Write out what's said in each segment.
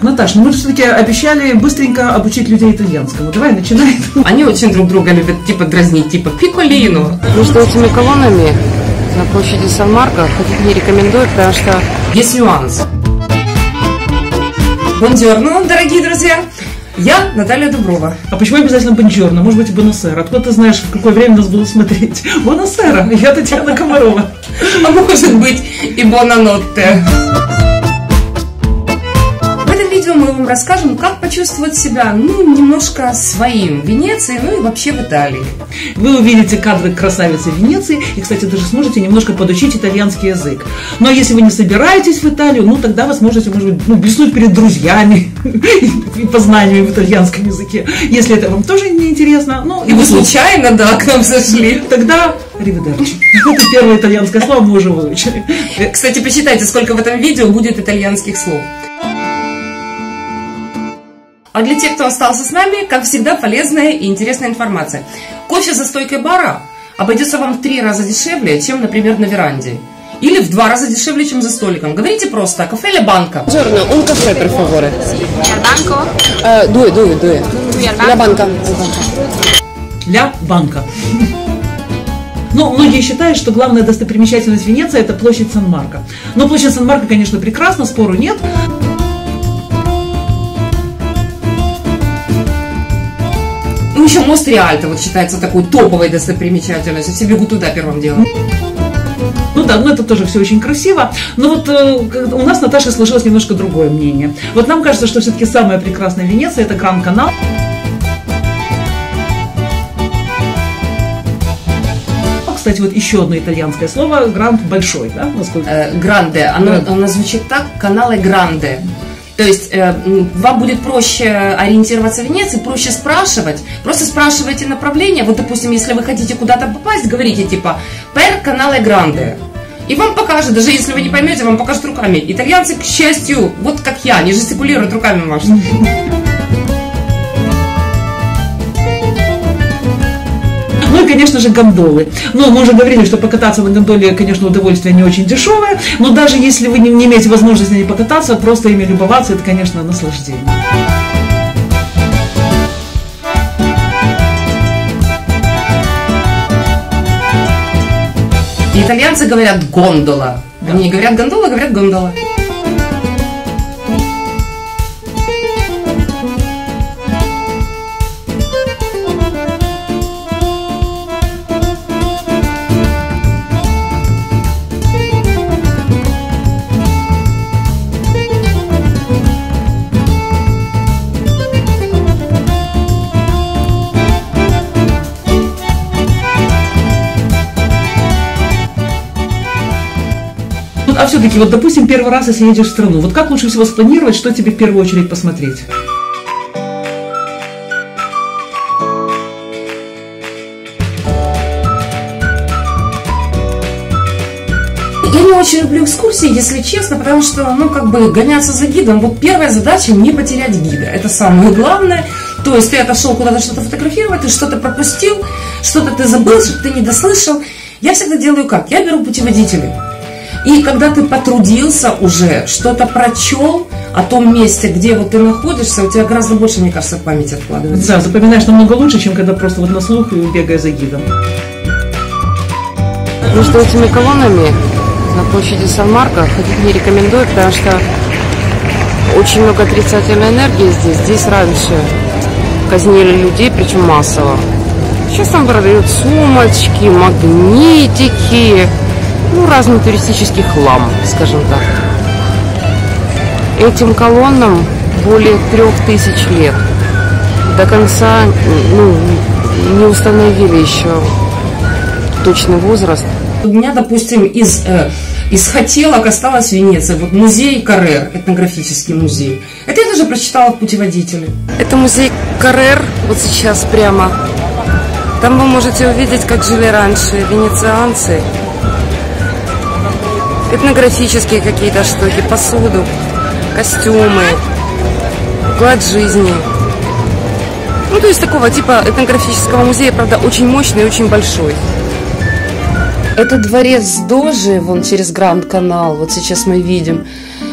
Наташ, ну мы же все-таки обещали быстренько обучить людей итальянскому. Давай, начинай. Они очень друг друга любят, типа, дразнить, типа, пиколино. Между этими колоннами на площади Сан-Марко ходить не рекомендую, потому что Есть нюанс. Бонжорно, дорогие друзья. Я Наталья Дуброва. А почему обязательно бонжорно? Может быть, и бонусера. Откуда ты знаешь, в какое время нас будут смотреть? Бонусера. Я Татьяна Комарова. А может быть и бонанотте. Видео мы вам расскажем, как почувствовать себя, ну, немножко своим в Венеции, ну и вообще в Италии. Вы увидите кадры красавицы Венеции и, кстати, даже сможете немножко подучить итальянский язык. Но если вы не собираетесь в Италию, ну тогда вы сможете, может быть, ну, блеснуть перед друзьями и познаниями в итальянском языке. Если это вам тоже не интересно, ну, И вы случайно, да, к нам зашли. тогда Риведерчи. Это первое итальянское слово мы уже выучили. Кстати, посчитайте, сколько в этом видео будет итальянских слов. А для тех, кто остался с нами, как всегда, полезная и интересная информация. Кофе за стойкой бара обойдется вам в три раза дешевле, чем, например, на веранде. Или в два раза дешевле, чем за столиком. Говорите просто «кафе или банка». Buongiorno, un caffè per favore. Banco? Due, due, due. La banco? banca. Ля банка. Ну, многие считают, что главная достопримечательность Венеции – это площадь Сан-Марко. Но площадь Сан-Марко, конечно, прекрасна, спору нет. Еще мост Риальто вот считается такой топовой достопримечательностью. Все бегут туда первым делом. Ну да, ну это тоже все очень красиво. Но вот э, у нас с Наташей сложилось немножко другое мнение. Вот нам кажется, что все-таки самая прекрасная Венеция – это Гранд-канал. Кстати, вот еще одно итальянское слово – гранд большой, да, насколько? Э, Гранде. Оно, Гранде. оно звучит так, каналы Гранде. То есть э, вам будет проще ориентироваться в Венеции, проще спрашивать. Просто спрашивайте направление. Вот, допустим, если вы хотите куда-то попасть, говорите типа «Per каналы Гранде». И вам покажет, даже если вы не поймете, вам покажут руками. Итальянцы, к счастью, вот как я, не жестикулируют руками машут. Ну и, конечно же, гондолы. Но мы уже говорили, что покататься на гондоле, конечно, удовольствие не очень дешевое, но даже если вы не, не имеете возможности на ней покататься, просто ими любоваться, это, конечно, наслаждение. Итальянцы говорят «гондола». Они не говорят «гондола», говорят «гондола». Все-таки, вот, допустим, первый раз, если едешь в страну, вот как лучше всего спланировать, что тебе в первую очередь посмотреть? Я не очень люблю экскурсии, если честно, потому что, ну, как бы гоняться за гидом. Вот первая задача не потерять гида. Это самое главное. То есть ты отошел куда-то что-то фотографировать, ты что-то пропустил, что-то ты забыл, что-то ты не дослышал. Я всегда делаю как? Я беру путеводители. И когда ты потрудился уже, что-то прочел о том месте, где вот ты находишься, у тебя гораздо больше, мне кажется, в памяти откладывается. Да, запоминаешь намного лучше, чем когда просто вот на слух и бегая за гидом. Между этими колоннами на площади Сан-Марко ходить не рекомендую, потому что очень много отрицательной энергии здесь. Здесь раньше казнили людей, причем массово. Сейчас там продают сумочки, магнитики, ну, разный туристический хлам, скажем так. Этим колоннам более трех тысяч лет. До конца ну, не установили еще точный возраст. У меня, допустим, из, э, из хотелок осталась в Венеции. Вот музей Каррер, этнографический музей. Это я даже прочитала в путеводителе. Это музей Каррер, вот сейчас прямо. Там вы можете увидеть, как жили раньше венецианцы. Этнографические какие-то штуки, посуду, костюмы, уклад жизни. Ну, то есть такого типа этнографического музея, правда, очень мощный и очень большой. Это дворец Дожи, вон через Гранд-канал, вот сейчас мы видим.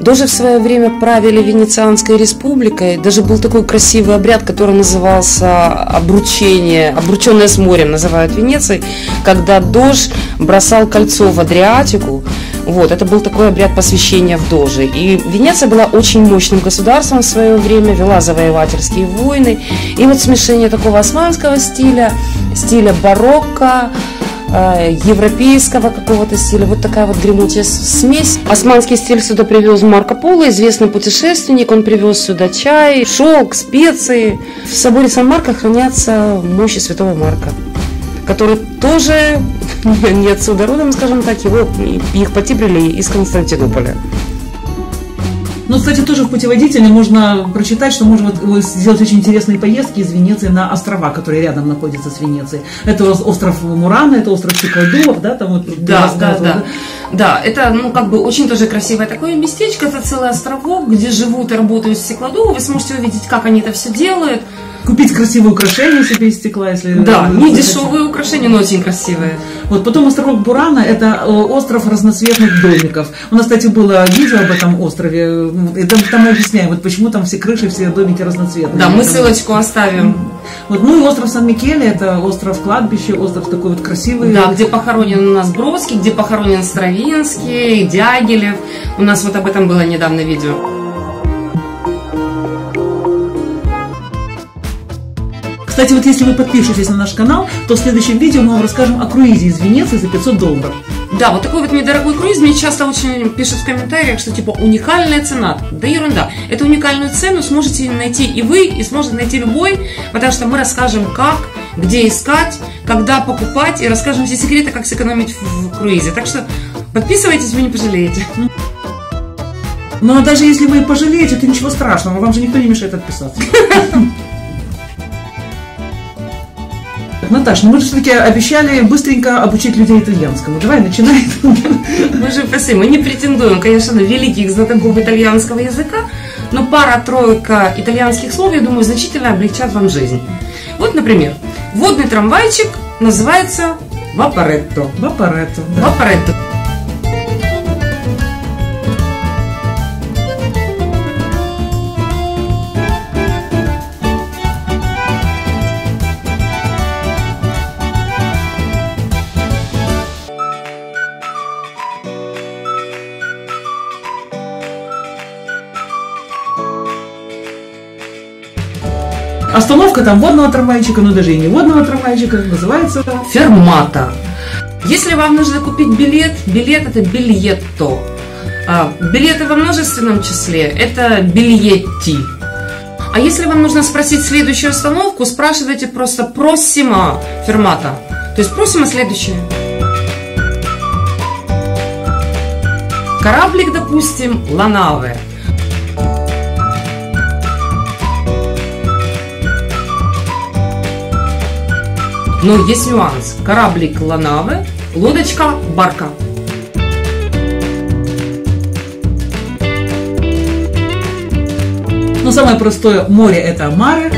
Дожи в свое время правили Венецианской республикой. Даже был такой красивый обряд, который назывался обручение, обрученное с морем называют Венецией, когда Дож бросал кольцо в Адриатику. Вот, это был такой обряд посвящения в Дожи. И Венеция была очень мощным государством в свое время, вела завоевательские войны. И вот смешение такого османского стиля, стиля барокко, Э, европейского какого-то стиля. Вот такая вот гремучая смесь. Османский стиль сюда привез Марко Поло, известный путешественник. Он привез сюда чай, шелк, специи. В соборе Сан-Марко хранятся мощи святого Марка, который тоже не отсюда родом, скажем так, его их потибрили из Константинополя. Ну, кстати, тоже в путеводителе можно прочитать, что можно сделать очень интересные поездки из Венеции на острова, которые рядом находятся с Венецией. Это остров Мурана, это остров Чикладуов, да, там вот. Да, да, да. Да, это, ну, как бы очень тоже красивое такое местечко, это целый островок, где живут и работают стеклодувы, вы сможете увидеть, как они это все делают. Купить красивые украшения себе из стекла, если... Да, не дешевые украшения, но очень красивые. Вот, потом островок Бурана, это э, остров разноцветных домиков. У нас, кстати, было видео об этом острове, и там, там мы объясняем, вот почему там все крыши, все домики разноцветные. Да, мы ссылочку оставим. Вот, ну и остров Сан-Микеле, это остров кладбище, остров такой вот красивый. Да, где похоронен у нас Бродский, где похоронен Стравинский, Дягилев. У нас вот об этом было недавно видео. Кстати, вот если вы подпишетесь на наш канал, то в следующем видео мы вам расскажем о круизе из Венеции за 500 долларов. Да, вот такой вот недорогой круиз мне часто очень пишут в комментариях, что типа уникальная цена. Да ерунда. Эту уникальную цену сможете найти и вы, и сможет найти любой, потому что мы расскажем, как, где искать, когда покупать, и расскажем все секреты, как сэкономить в круизе. Так что подписывайтесь, вы не пожалеете. Ну а даже если вы пожалеете, то ничего страшного, вам же никто не мешает отписаться. Наташа, ну мы же все-таки обещали быстренько обучить людей итальянскому. Давай, начинай. Мы же, спасибо, мы не претендуем, конечно, на великих знатоков итальянского языка, но пара-тройка итальянских слов, я думаю, значительно облегчат вам жизнь. Вот, например, водный трамвайчик называется вапоретто. Вапоретто. Да. Вапоретто. Остановка там водного трамвайчика, ну даже и не водного трамвайчика, называется фермата. Если вам нужно купить билет, билет это бильетто. А, билеты во множественном числе это бильетти. А если вам нужно спросить следующую остановку, спрашивайте просто просима фермата. То есть просима следующая. Кораблик, допустим, Ланаве. Но есть нюанс. Кораблик Ланаве, лодочка Барка. Ну, самое простое море – это Маре.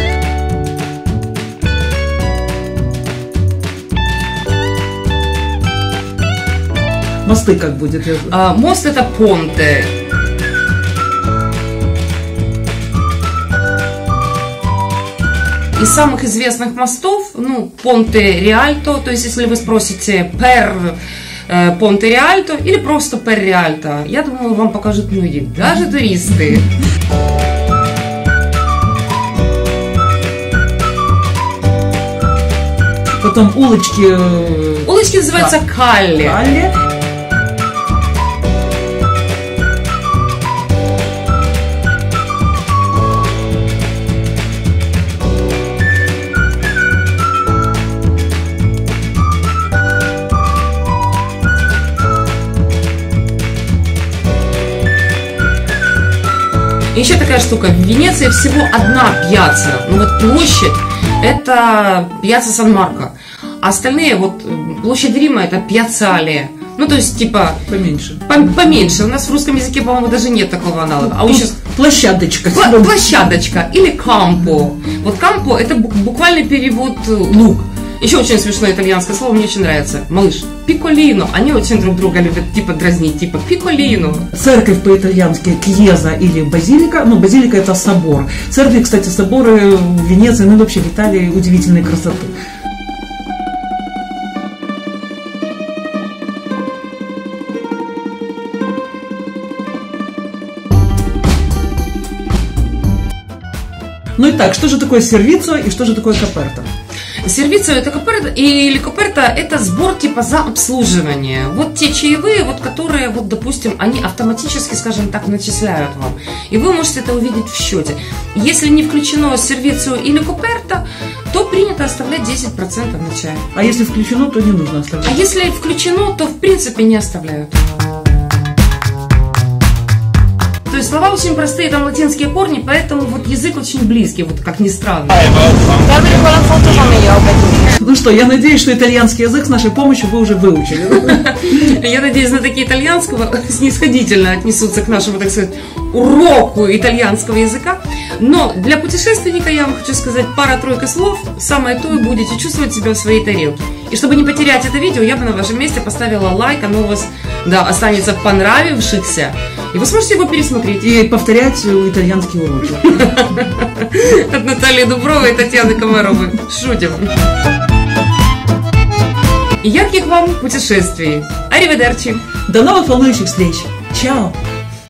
Мосты как будет? А, мост – это Понте. Из самых известных мостов, ну, Понте Риальто, то есть если вы спросите Пер э, Понте Риальто или просто Пер Риальто, я думаю, вам покажут многие, даже туристы. Потом улочки... Э, улочки называются да. Калли. Калли. Такая штука. В Венеции всего одна пьяца. Ну вот площадь – это пьяца Сан-Марко. А остальные, вот площадь Рима – это пьяцалия. Ну, то есть, типа... Поменьше. По поменьше. У нас в русском языке, по-моему, даже нет такого аналога. А у сейчас... Площадочка. Пла площадочка или кампо. Вот кампо – это буквальный перевод э, луг. Еще очень смешное итальянское слово, мне очень нравится. Малыш, пиколино. Они очень друг друга любят, типа, дразнить, типа, пиколино. Церковь по-итальянски кьеза или базилика. Ну, базилика это собор. Церкви, кстати, соборы в Венеции, ну вообще в Италии удивительной красоты. Ну и так, что же такое сервицо и что же такое каперта? Сервицио это коперта, или коперта это сбор типа за обслуживание. Вот те чаевые, вот которые, вот допустим, они автоматически, скажем так, начисляют вам. И вы можете это увидеть в счете. Если не включено сервицио или коперта, то принято оставлять 10% на чай. А если включено, то не нужно оставлять. А если включено, то в принципе не оставляют. Есть слова очень простые, там латинские корни, поэтому вот язык очень близкий, вот как ни странно. Ну что, я надеюсь, что итальянский язык с нашей помощью вы уже выучили. Я надеюсь, на такие итальянского снисходительно отнесутся к нашему, так сказать, уроку итальянского языка. Но для путешественника я вам хочу сказать пара-тройка слов, самое то и будете чувствовать себя в своей тарелке. И чтобы не потерять это видео, я бы на вашем месте поставила лайк, оно у вас да, останется в понравившихся, и вы сможете его пересмотреть. И повторять итальянские уроки. От Натальи Дубровой и Татьяны Комаровой. Шутим. И ярких вам путешествий. Ариведерчи. До новых волнующих встреч. Чао.